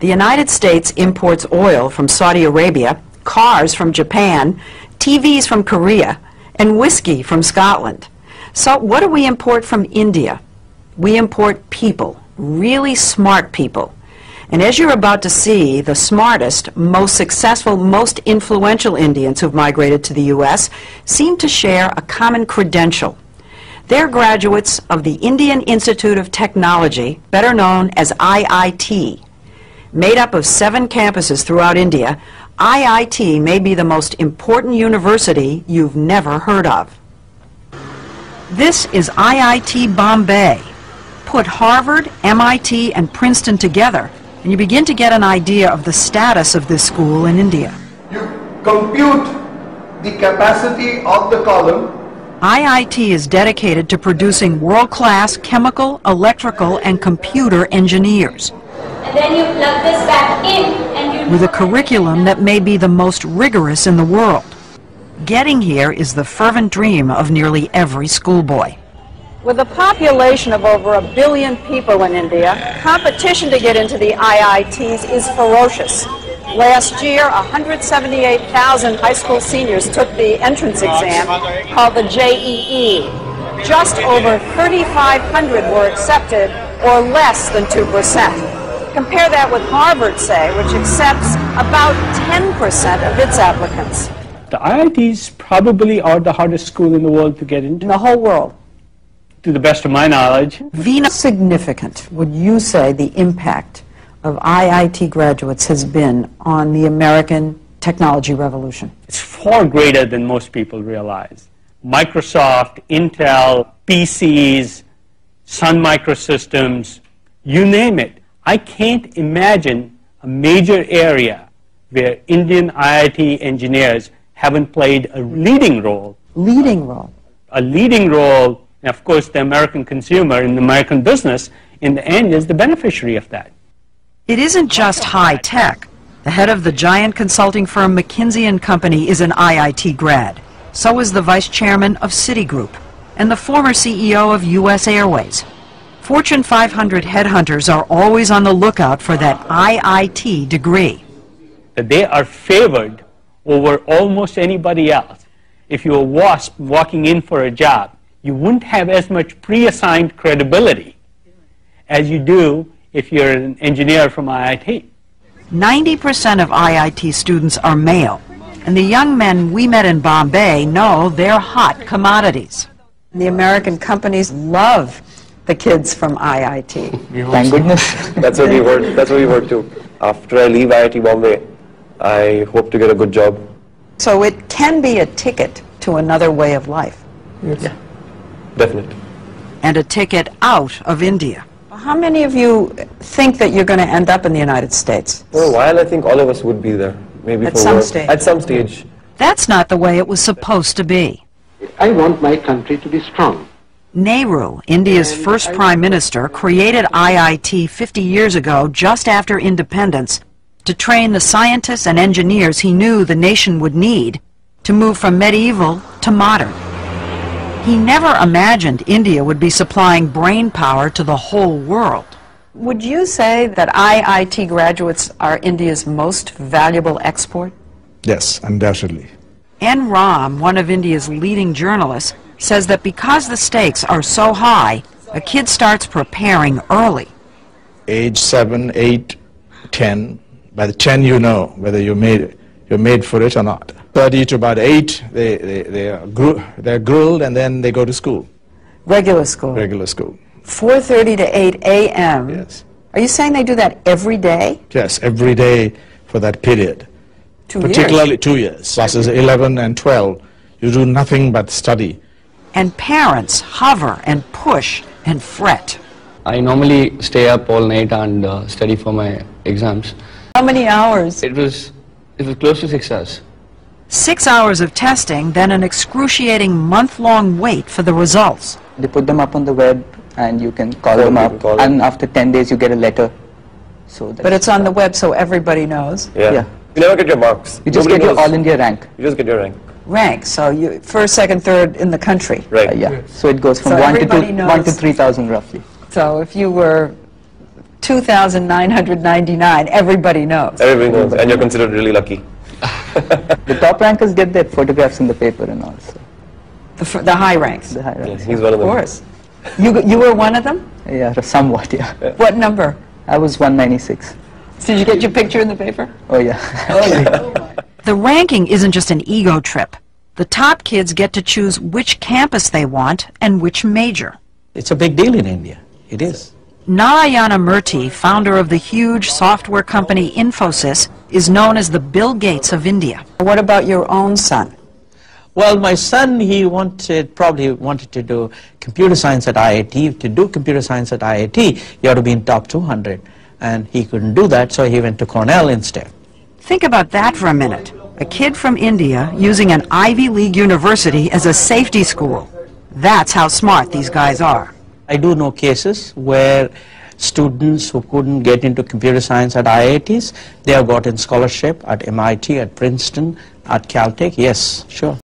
The United States imports oil from Saudi Arabia, cars from Japan, TVs from Korea, and whiskey from Scotland. So what do we import from India? We import people, really smart people. And as you're about to see, the smartest, most successful, most influential Indians who've migrated to the U.S. seem to share a common credential. They're graduates of the Indian Institute of Technology, better known as IIT. Made up of seven campuses throughout India, IIT may be the most important university you've never heard of. This is IIT Bombay. Put Harvard, MIT, and Princeton together, and you begin to get an idea of the status of this school in India. You compute the capacity of the column IIT is dedicated to producing world-class chemical, electrical, and computer engineers then you plug this back in and you with a curriculum that may be the most rigorous in the world. Getting here is the fervent dream of nearly every schoolboy. With a population of over a billion people in India, competition to get into the IITs is ferocious. Last year, 178,000 high school seniors took the entrance exam called the JEE. Just over 3,500 were accepted, or less than 2%. Compare that with Harvard, say, which accepts about 10% of its applicants. The IITs probably are the hardest school in the world to get into, In the whole world, to the best of my knowledge. Vinod, significant would you say the impact of IIT graduates has been on the American technology revolution? It's far greater than most people realize. Microsoft, Intel, PCs, Sun Microsystems, you name it. I can't imagine a major area where Indian IIT engineers haven't played a leading role. Leading role. A leading role, and of course, the American consumer and the American business in the end is the beneficiary of that. It isn't just high tech. The head of the giant consulting firm McKinsey and Company is an IIT grad. So is the vice chairman of Citigroup and the former CEO of US Airways. Fortune 500 headhunters are always on the lookout for that IIT degree. they are favored over almost anybody else. If you're a WASP walking in for a job, you wouldn't have as much pre-assigned credibility as you do if you're an engineer from IIT. 90% of IIT students are male, and the young men we met in Bombay know they're hot commodities. The American companies love the kids from IIT. Thank goodness. That's what we work. That's what we work to. After I leave IIT Bombay, I hope to get a good job. So it can be a ticket to another way of life Yes. Yeah, definitely. and a ticket out of India. How many of you think that you're going to end up in the United States? For a while, I think all of us would be there. Maybe At for some work. stage. At some stage. That's not the way it was supposed to be. I want my country to be strong. Nehru, India's first prime minister, created IIT 50 years ago, just after independence, to train the scientists and engineers he knew the nation would need to move from medieval to modern. He never imagined India would be supplying brain power to the whole world. Would you say that IIT graduates are India's most valuable export? Yes, undoubtedly. N. Ram, one of India's leading journalists, says that because the stakes are so high, a kid starts preparing early. Age 7, 8, 10. By the 10 you know whether you made, you're made for it or not. 30 to about 8, they, they, they are gr- they're grilled and then they go to school, Regular school. regular school. 4.30 to 8 a.m. Yes. Are you saying they do that every day? Yes, every day for that period. Two Particularly years. two years. Classes 11 and 12. You do nothing but study. And parents hover and push and fret. I normally stay up all night and uh, study for my exams. How many hours? It was it was close to six hours. Six hours of testing, then an excruciating month-long wait for the results. They put them up on the web and you can call Call them them, up call them. and after 10 days you get a letter. So But it's on the web so everybody knows. Yeah. Yeah. You never get your marks. You just Nobody get your all India rank. You just get your rank. Rank, so you first, second, third in the country. Right. Uh, yeah. So it goes from So 1 to everybody 2, 1 to 3000 roughly. So if you were 2,999, everybody knows. Everybody knows, and you're considered really lucky. the top rankers get their photographs in the paper and all. So The, fr- the high ranks, the high Yes, ranks. he's one of them. of them. course. You, you were one of them? Yeah, somewhat. Yeah. What number? I was 196. Did you get your picture in the paper? Oh yeah. The ranking isn't just an ego trip. The top kids get to choose which campus they want and which major. It's a big deal in India. It is. Narayana Murthy, founder of the huge software company Infosys, is known as the Bill Gates of India. What about your own son? Well, my son, he wanted, probably wanted to do computer science at IIT. To do computer science at IIT, you have to be in top 200. And he couldn't do that, so he went to Cornell instead. Think about that for a minute. A kid from India using an Ivy League university as a safety school. That's how smart these guys are. I do know cases where students who couldn't get into computer science at IITs, they have gotten scholarship at MIT, at Princeton, at Caltech. Yes, sure.